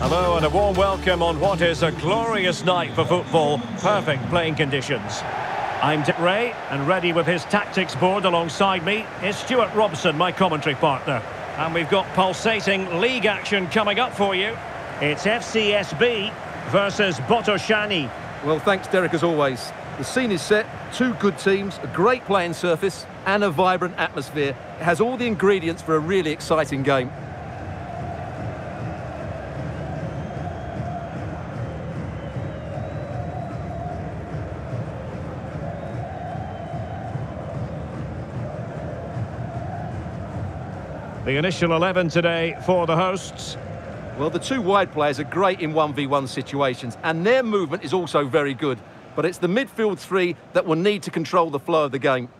Hello and a warm welcome on what is a glorious night for football. Perfect playing conditions. I'm Derek Rae and ready with his tactics board alongside me is Stewart Robson, my commentary partner. And we've got pulsating league action coming up for you. It's FCSB versus Botoșani. Well, thanks, Derek, as always. The scene is set, two good teams, a great playing surface and a vibrant atmosphere. It has all the ingredients for a really exciting game. The initial 11 today for the hosts. Well, the two wide players are great in 1v1 situations, and their movement is also very good. But it's the midfield three that will need to control the flow of the game.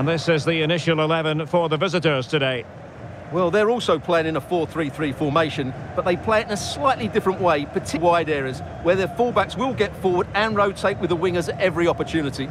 And this is the initial 11 for the visitors today. Well, they're also playing in a 4-3-3 formation, but they play it in a slightly different way, particularly wide areas, where their fullbacks will get forward and rotate with the wingers at every opportunity.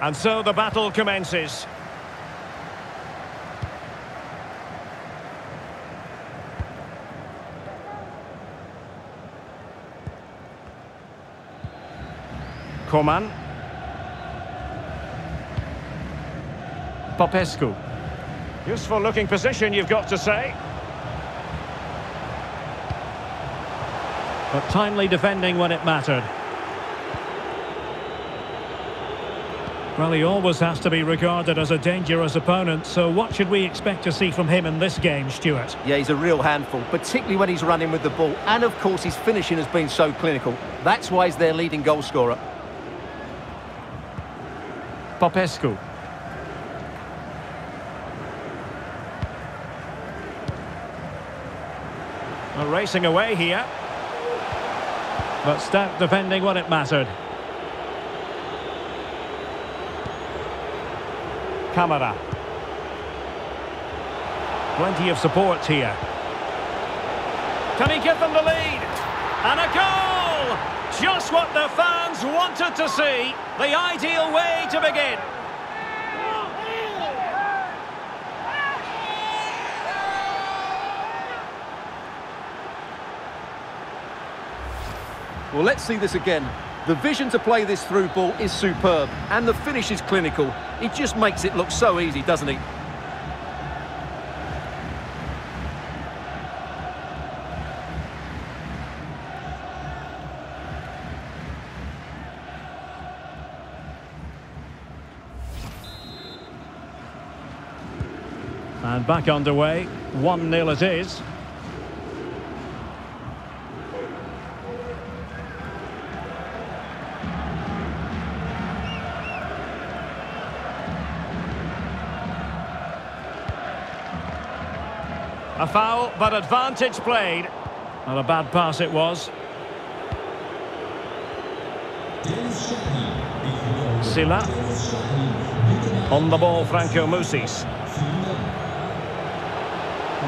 And so the battle commences. Coman. Popescu. Useful looking position, you've got to say. But timely defending when it mattered. Well, he always has to be regarded as a dangerous opponent, so what should we expect to see from him in this game, Stewart? Yeah, he's a real handful, particularly when he's running with the ball. And, of course, his finishing has been so clinical. That's why he's their leading goal scorer. Popescu. Racing away here. But stout defending when it mattered. Camara. Plenty of support here. Can he give them the lead? And a goal! Just what the fans wanted to see. The ideal way to begin. Well, let's see this again. The vision to play this through ball is superb, and the finish is clinical. He just makes it look so easy, doesn't he? And back underway. 1-0 it is. A foul, but advantage played. Not a bad pass it was. Silla. On the ball, Franco Mussis.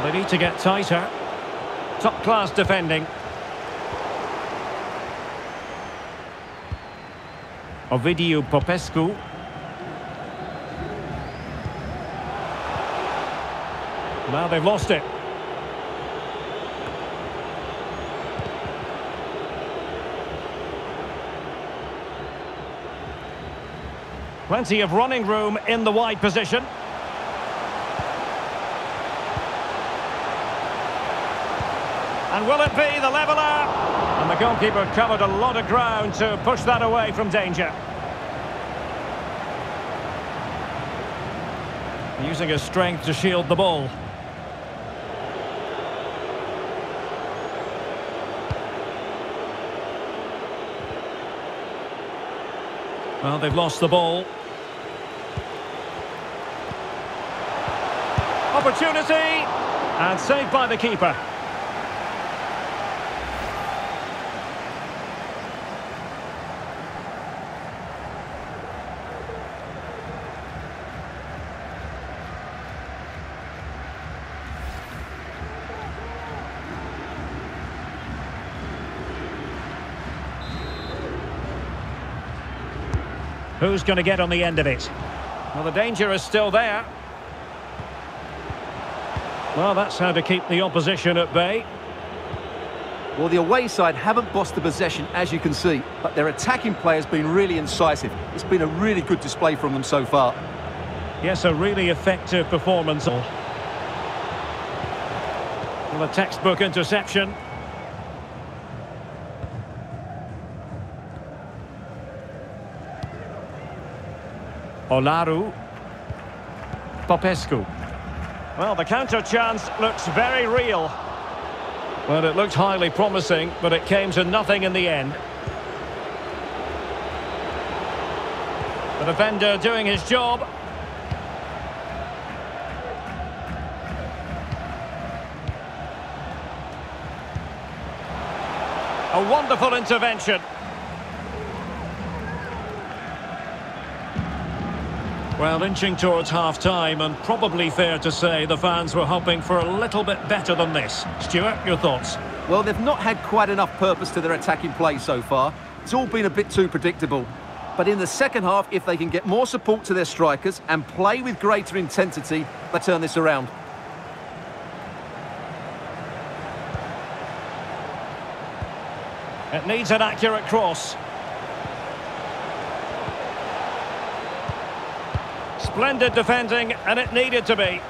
They need to get tighter. Top class defending. Ovidiu Popescu. Now they've lost it. Plenty of running room in the wide position. And will it be the leveller? And the goalkeeper covered a lot of ground to push that away from danger. Using his strength to shield the ball. Well, they've lost the ball. Opportunity! And saved by the keeper. Who's going to get on the end of it? Well, the danger is still there. Well, that's how to keep the opposition at bay. Well, the away side haven't bossed the possession, as you can see, but their attacking play has been really incisive. It's been a really good display from them so far. Yes, a really effective performance. Well, a textbook interception. Olaru. Popescu. Well, the counter chance looks very real. Well, it looked highly promising, but it came to nothing in the end. The defender doing his job. A wonderful intervention. Well, inching towards half-time, and probably fair to say the fans were hoping for a little bit better than this. Stewart, your thoughts? Well, they've not had quite enough purpose to their attacking play so far. It's all been a bit too predictable. But in the second half, if they can get more support to their strikers and play with greater intensity, they turn this around. It needs an accurate cross. Splendid defending, and it needed to be.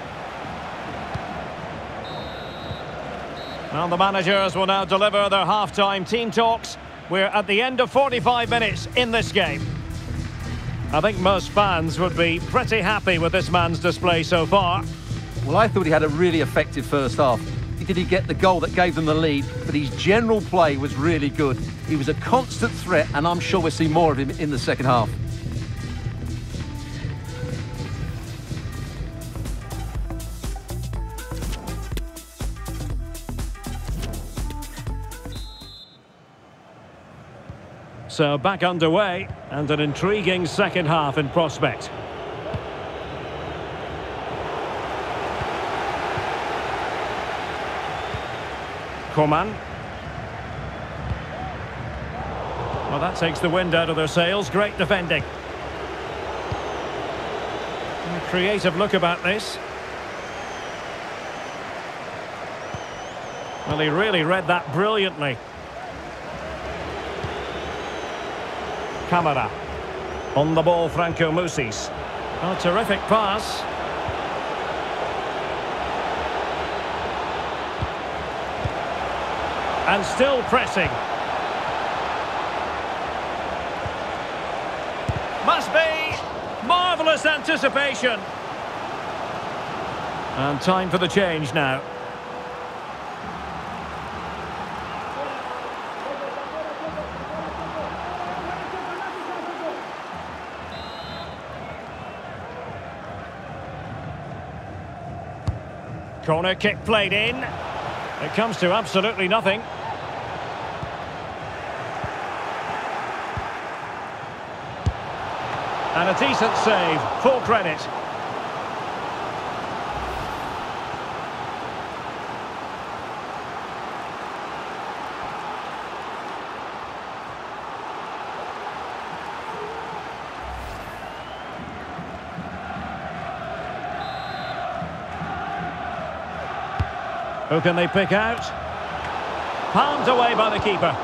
Well, the managers will now deliver their half-time team talks. We're at the end of 45 minutes in this game. I think most fans would be pretty happy with this man's display so far. Well, I thought he had a really effective first half. He did he get the goal that gave them the lead, but his general play was really good. He was a constant threat, and I'm sure we'll see more of him in the second half. So back underway and an intriguing second half in prospect. Coman. Well, that takes the wind out of their sails. Great defending. A creative look about this. Well, he really read that brilliantly. Camara. On the ball, Franco Mussis. A terrific pass. And still pressing. Must be! Marvellous anticipation. And time for the change now. Corner kick played in. It comes to absolutely nothing. And a decent save, full credit. Who can they pick out? Palmed away by the keeper.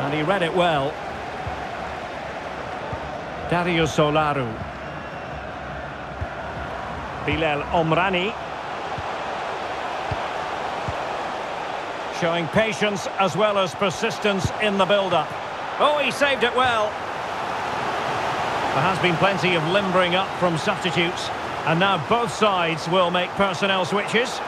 And he read it well. Darius Olaru. Bilal Omrani. Showing patience as well as persistence in the build-up. Oh, he saved it well. There has been plenty of limbering up from substitutes. And now both sides will make personnel switches.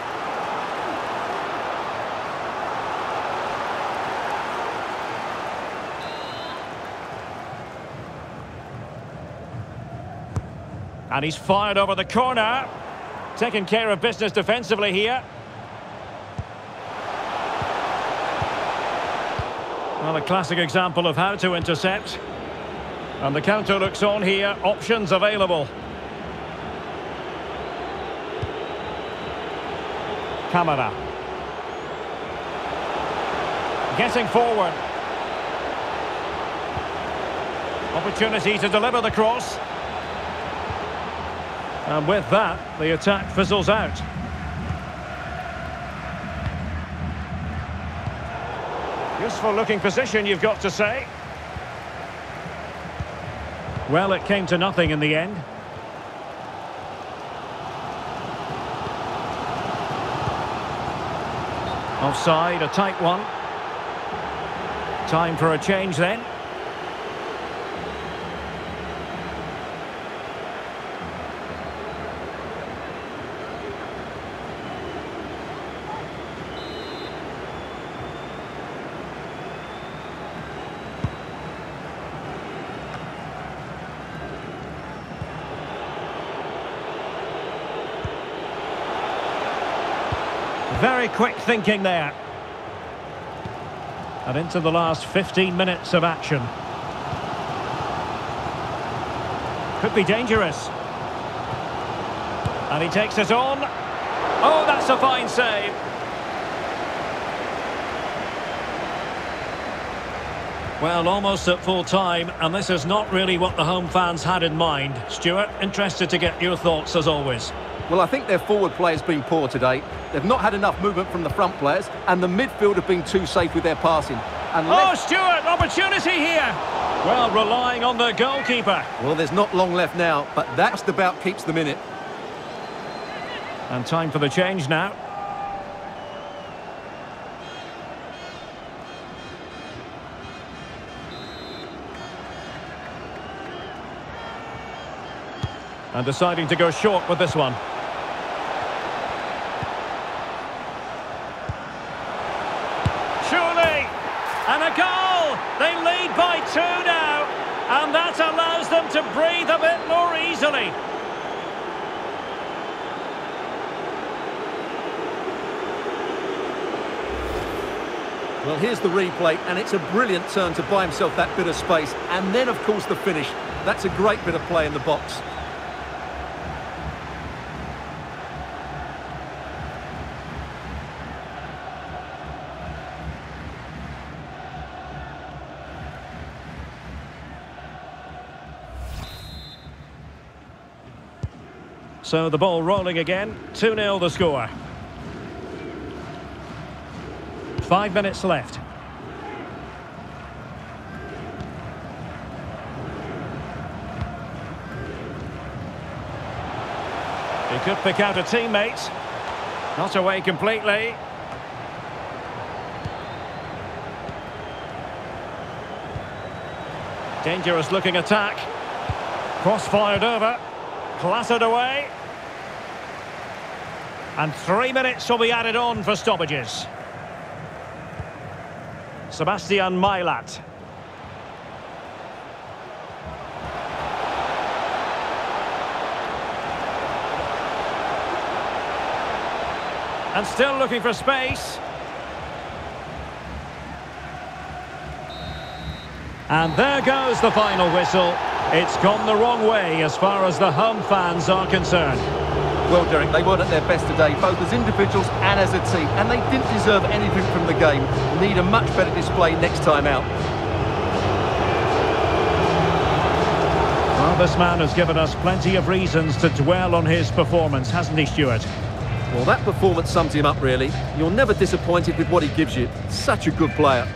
And he's fired over the corner. Taking care of business defensively here. Well, a classic example of how to intercept. And the counter looks on here. Options available. Camara. Getting forward. Opportunity to deliver the cross. And with that, the attack fizzles out. Useful looking position, you've got to say. Well, it came to nothing in the end. Offside, a tight one. Time for a change then. Very quick thinking there. And into the last 15 minutes of action. Could be dangerous. And he takes it on. Oh, that's a fine save. Well, almost at full time, and this is not really what the home fans had in mind. Stewart, interested to get your thoughts as always. Well, I think their forward play has been poor today. They've not had enough movement from the front players, and the midfield have been too safe with their passing. And oh, Stewart, opportunity here. Well, relying on the goalkeeper. Well, there's not long left now, but that's the about keeps them in it. And time for the change now. And deciding to go short with this one. And a goal! They lead by two now. And that allows them to breathe a bit easily. Well, here's the replay, and it's a brilliant turn to buy himself that bit of space. And then, of course, the finish. That's a great bit of play in the box. So the ball rolling again. 2-0 the score. Five minutes left. He could pick out a teammate. Not away completely. Dangerous looking attack. Cross fired over. Clattered away. And three minutes will be added on for stoppages. Sebastian Mailat. And still looking for space. And there goes the final whistle. It's gone the wrong way as far as the home fans are concerned. Well, Derek, they weren't at their best today, both as individuals and as a team, and they didn't deserve anything from the game. Need a much better display next time out. Well, this man has given us plenty of reasons to dwell on his performance, hasn't he, Stewart? Well, that performance sums him up, really. You're never disappointed with what he gives you. Such a good player.